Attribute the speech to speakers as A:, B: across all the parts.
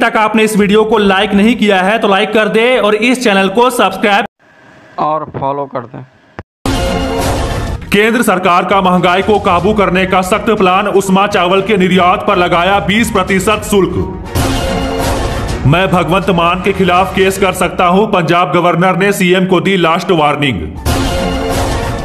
A: तक आपने इस वीडियो को लाइक नहीं किया है तो लाइक कर दे और इस चैनल को सब्सक्राइब
B: और फॉलो कर दें।
C: केंद्र सरकार का महँगाई को काबू करने का सख्त प्लान उस्मा चावल के निर्यात पर लगाया 20 प्रतिशत शुल्क। मैं भगवंत मान के खिलाफ केस कर सकता हूँ पंजाब गवर्नर ने सीएम को दी लास्ट वार्निंग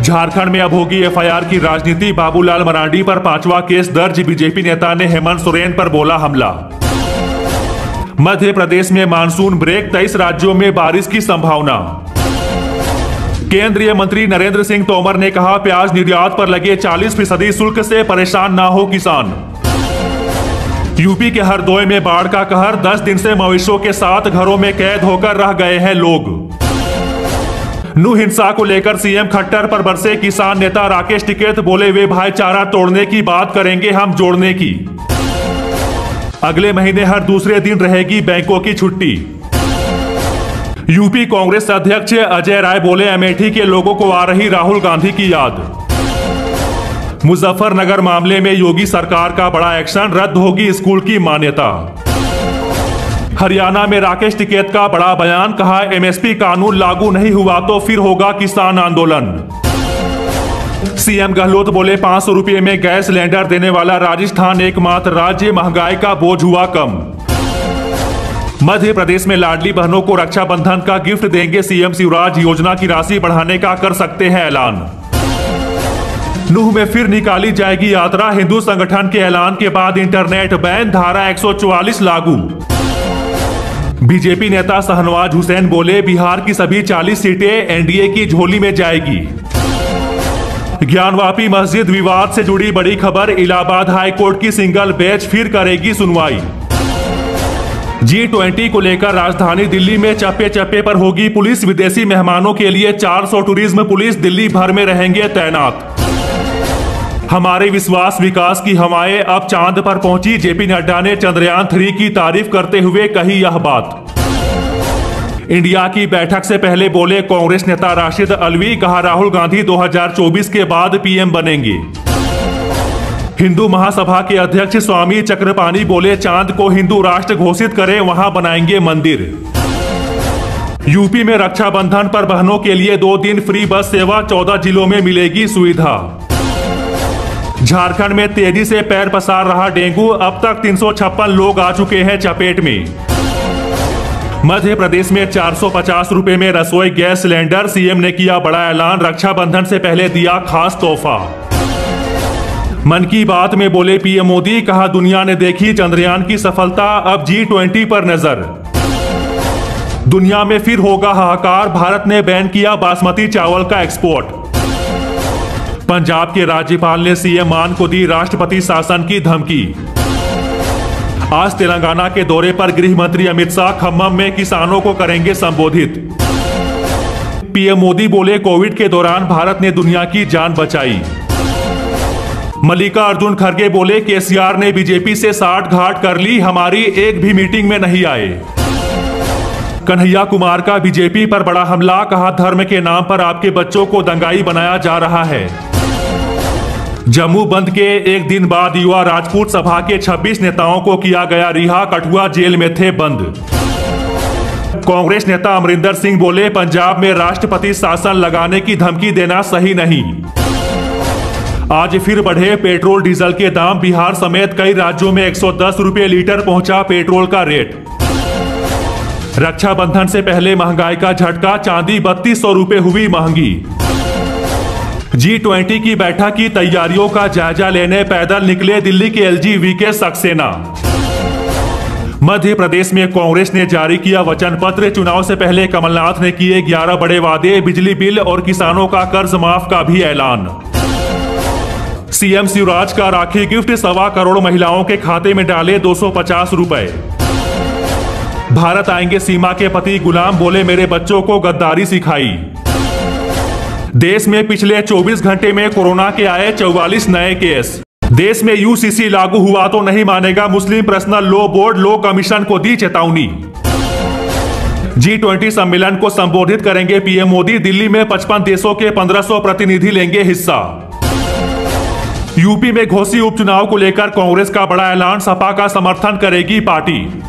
C: झारखंड में अब होगी एफआईआर की राजनीति बाबूलाल मरांडी पर पांचवा केस दर्ज बीजेपी नेता ने हेमंत सोरेन पर बोला हमला। मध्य प्रदेश में मानसून ब्रेक, तेईस राज्यों में बारिश की संभावना। केंद्रीय मंत्री नरेंद्र सिंह तोमर ने कहा, प्याज निर्यात पर लगे 40 फ़ीसदी शुल्क से परेशान ना हो किसान। यूपी के हरदोई में बाढ़ का कहर 10 दिन से मवेशियों के साथ घरों में कैद होकर रह गए हैं लोग। नू हिंसा को लेकर सीएम खट्टर पर बरसे किसान नेता राकेश टिकैत, बोले, वे भाईचारा तोड़ने की बात करेंगे, हम जोड़ने की। अगले महीने हर दूसरे दिन रहेगी बैंकों की छुट्टी। यूपी कांग्रेस अध्यक्ष अजय राय बोले अमेठी के लोगों को आ रही राहुल गांधी की याद। मुजफ्फरनगर मामले में योगी सरकार का बड़ा एक्शन, रद्द होगी स्कूल की मान्यता। हरियाणा में राकेश टिकैत का बड़ा बयान, कहा एमएसपी कानून लागू नहीं हुआ तो फिर होगा किसान आंदोलन। सीएम गहलोत बोले, पाँच सौ रुपये में गैस सिलेंडर देने वाला राजस्थान एकमात्र राज्य, महँगाई का बोझ हुआ कम। मध्य प्रदेश में लाडली बहनों को रक्षाबंधन का गिफ्ट देंगे सीएम शिवराज, योजना की राशि बढ़ाने का कर सकते हैं ऐलान। नूह में फिर निकाली जाएगी यात्रा, हिंदू संगठन के ऐलान के बाद इंटरनेट बैन, धारा 144 लागू। बीजेपी नेता शहनवाज हुसैन बोले, बिहार की सभी 40 सीटें एनडीए की झोली में जाएगी। ज्ञानवापी मस्जिद विवाद से जुड़ी बड़ी खबर, इलाहाबाद हाईकोर्ट की सिंगल बेंच फिर करेगी सुनवाई। जी ट्वेंटी को लेकर राजधानी दिल्ली में चप्पे चप्पे पर होगी पुलिस। विदेशी मेहमानों के लिए 400 टूरिज़्म पुलिस दिल्ली भर में रहेंगे तैनात। हमारे विश्वास विकास की हवाएँ अब चाँद पर पहुँची। जेपी नड्डा ने चंद्रयान थ्री की तारीफ़ करते हुए कही यह बात। इंडिया की बैठक से पहले बोले कांग्रेस नेता राशिद अलवी, कहा राहुल गांधी 2024 के बाद पीएम बनेंगे। हिंदू महासभा के अध्यक्ष स्वामी चक्रपाणी बोले, चाँद को हिंदू राष्ट्र घोषित करें, वहाँ बनाएँगे मंदिर। यूपी में रक्षाबंधन पर बहनों के लिए दो दिन फ्री बस सेवा, चौदह जिलों में मिलेगी सुविधा। झारखंड में तेज़ी से पैर पसार रहा डेंगू, अब तक तीन सौ छप्पन लोग आ चुके हैं चपेट में। मध्य प्रदेश में 450 रुपए में रसोई गैस सिलेंडर सीएम ने किया बड़ा ऐलान, रक्षाबंधन से पहले दिया खास तोहफा। मन की बात में बोले पीएम मोदी, कहा दुनिया ने देखी चंद्रयान की सफलता, अब जी ट्वेंटी पर नज़र। दुनिया में फिर होगा हाहाकार, भारत ने बैन किया बासमती चावल का एक्सपोर्ट पंजाब के राज्यपाल ने सीएम मान को दी राष्ट्रपति शासन की धमकी। आज तेलंगाना के दौरे पर गृह मंत्री अमित शाह खम्मम में किसानों को करेंगे संबोधित। पीएम मोदी बोले, कोविड के दौरान भारत ने दुनिया की जान बचाई। मल्लिका अर्जुन खड़गे बोले, केसीआर ने बीजेपी से साठ घाट कर ली, हमारी एक भी मीटिंग में नहीं आए। कन्हैया कुमार का बीजेपी पर बड़ा हमला, कहा, धर्म के नाम पर आपके बच्चों को दंगाई बनाया जा रहा है। जम्मू बंद के एक दिन बाद युवा राजपूत सभा के 26 नेताओं को किया गया रिहा, कठुआ जेल में थे बंद। कांग्रेस नेता अमरिंदर सिंह बोले, पंजाब में राष्ट्रपति शासन लगाने की धमकी देना सही नहीं। आज फिर बढ़े पेट्रोल, डीजल के दाम। बिहार समेत कई राज्यों में 110 रुपए लीटर पहुँचा पेट्रोल का रेट। रक्षाबंधन से पहले महँगाई का झटका, चांदी बत्तीस सौ हुई महँगी। जी ट्वेंटी की बैठक की तैयारियों का जायजा लेने पैदल निकले दिल्ली के एलजी वी के सक्सेना। मध्य प्रदेश में कांग्रेस ने जारी किया वचन पत्र चुनाव से पहले कमलनाथ ने किए 11 बड़े वादे, बिजली बिल और किसानों का कर्ज माफ़ का भी ऐलान। सीएम शिवराज का राखी गिफ्ट सवा करोड़ महिलाओं के खाते में डाले 250 रुपए। भारत आएँगे सीमा के पति गुलाम, बोले, मेरे बच्चों को गद्दारी सिखाई। देश में पिछले 24 घंटे में कोरोना के आए 44 नए केस। देश में यूसीसी लागू हुआ तो नहीं मानेगा Muslim personal law board, law commission को दी चेतावनी। जी ट्वेंटी सम्मेलन को संबोधित करेंगे पीएम मोदी, दिल्ली में 55 देशों के 1500 प्रतिनिधि लेंगे हिस्सा। यूपी में घोसी उपचुनाव को लेकर कांग्रेस का बड़ा ऐलान, सपा का समर्थन करेगी पार्टी।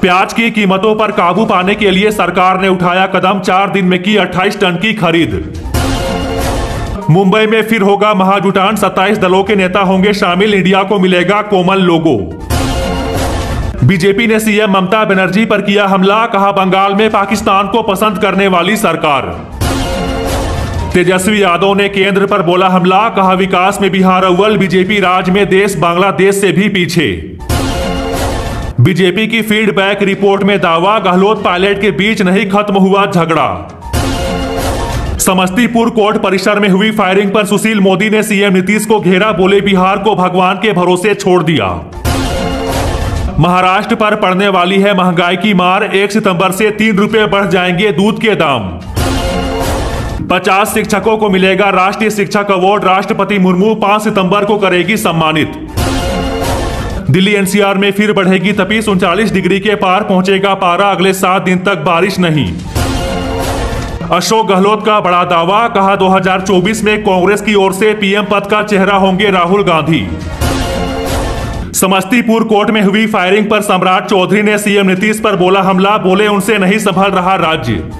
C: प्याज की कीमतों पर काबू पाने के लिए सरकार ने उठाया कदम, चार दिन में की 28 टन की खरीद। मुंबई में फिर होगा महाजुटान 27 दलों के नेता होंगे शामिल, इंडिया को मिलेगा कोमल लोगो। बीजेपी ने सीएम ममता बनर्जी पर किया हमला, कहा बंगाल में पाकिस्तान को पसंद करने वाली सरकार। तेजस्वी यादव ने केंद्र पर बोला हमला, कहा विकास में बिहार अव्वल, बीजेपी राज में देश, बांग्लादेश से भी पीछे। बीजेपी की फीडबैक रिपोर्ट में दावा, गहलोत पायलट के बीच नहीं खत्म हुआ झगड़ा। समस्तीपुर कोर्ट परिसर में हुई फायरिंग पर सुशील मोदी ने सीएम नीतीश को घेरा, बोले बिहार को भगवान के भरोसे छोड़ दिया। महाराष्ट्र पर पड़ने वाली है महँगाई की मार, एक सितंबर से तीन रुपए बढ़ जाएँगे दूध के दाम। 50 शिक्षकों को मिलेगा राष्ट्रीय शिक्षक अवार्ड, राष्ट्रपति मुर्मू 5 सितंबर को करेगी सम्मानित। दिल्ली एनसीआर में फिर बढ़ेगी तपीस उनचालीस डिग्री के पार पहुंचेगा पारा। अगले सात दिन तक बारिश नहीं। अशोक गहलोत का बड़ा दावा, कहा 2024 में कांग्रेस की ओर से पीएम पद का चेहरा होंगे राहुल गांधी। समस्तीपुर कोर्ट में हुई फायरिंग पर सम्राट चौधरी ने सीएम नीतीश पर बोला हमला, बोले उनसे नहीं संभल रहा राज्य।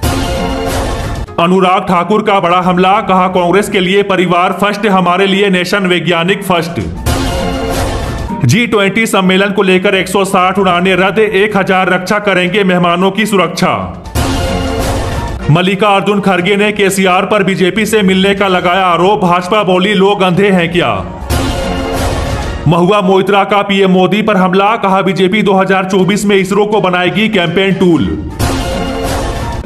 C: अनुराग ठाकुर का बड़ा हमला, कहा कांग्रेस के लिए परिवार फ़र्स्ट, हमारे लिए नेशन वैज्ञानिक फ़र्स्ट। जी ट्वेंटी सम्मेलन को लेकर 160 उड़ाने रद्द 1000 रक्षा करेंगे मेहमानों की सुरक्षा। मल्लिका अर्जुन खड़गे ने केसीआर पर बीजेपी से मिलने का लगाया आरोप, भाजपा बोली, लोग अंधे हैं क्या? महुआ मोइत्रा का पीएम मोदी पर हमला, कहा, बीजेपी 2024 में इसरो को बनाएगी कैंपेन टूल।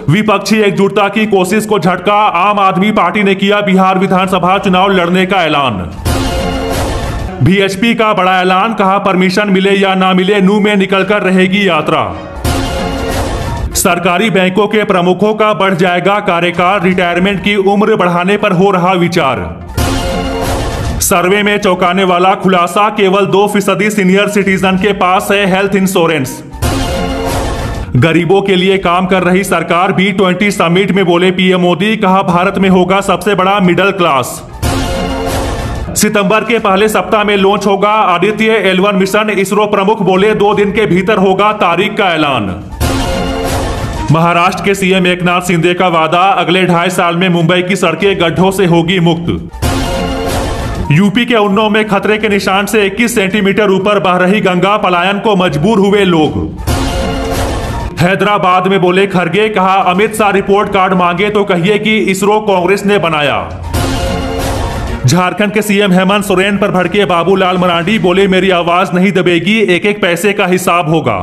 C: विपक्षी एकजुटता की कोशिश को झटका, आम आदमी पार्टी ने किया बिहार विधानसभा चुनाव लड़ने का ऐलान। बीएचपी का बड़ा ऐलान, कहा परमिशन मिले या ना मिले, नू में निकलकर रहेगी यात्रा। सरकारी बैंकों के प्रमुखों का बढ़ जाएगा कार्यकाल, रिटायरमेंट की उम्र बढ़ाने पर हो रहा विचार। सर्वे में चौंकाने वाला खुलासा, केवल दो फ़ीसदी सीनियर सिटीजन के पास है हेल्थ इंश्योरेंस। गरीबों के लिए काम कर रही सरकार बी ट्वेंटी समिट में बोले पीएम मोदी, कहा भारत में होगा सबसे बड़ा मिडिल क्लास। सितंबर के पहले सप्ताह में लॉन्च होगा आदित्य एलवन मिशन। इसरो प्रमुख बोले दो दिन के भीतर होगा तारीख का ऐलान। महाराष्ट्र के सीएम एकनाथ शिंदे का वादा, अगले ढाई साल में मुंबई की सड़कें गड्ढों से होगी मुक्त। यूपी के उन्नाव में खतरे के निशान से 21 सेंटीमीटर ऊपर बह रही गंगा, पलायन को मजबूर हुए लोग। हैदराबाद में बोले खरगे कहा, अमित शाह रिपोर्ट कार्ड मांगे तो कहिए कि इसरो कांग्रेस ने बनाया। झारखंड के सीएम हेमंत सोरेन पर भड़के बाबूलाल मरांडी, बोले, मेरी आवाज़ नहीं दबेगी एक एक पैसे का हिसाब होगा।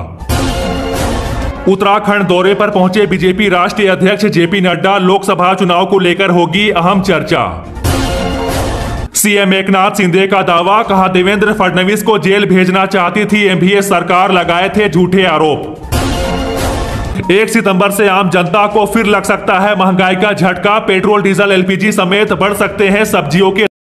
C: उत्तराखंड दौरे पर पहुँचे बीजेपी राष्ट्रीय अध्यक्ष जेपी नड्डा, लोकसभा चुनाव को लेकर होगी अहम चर्चा। सीएम एकनाथ सिंधे का दावा, कहा, देवेंद्र फडणवीस को जेल भेजना चाहती थी एमवीए सरकार लगाए थे झूठे आरोप। एक सितंबर से आम जनता को फिर लग सकता है महँगाई का झटका, पेट्रोल, डीजल, एलपीजी समेत बढ़ सकते हैं सब्जियों के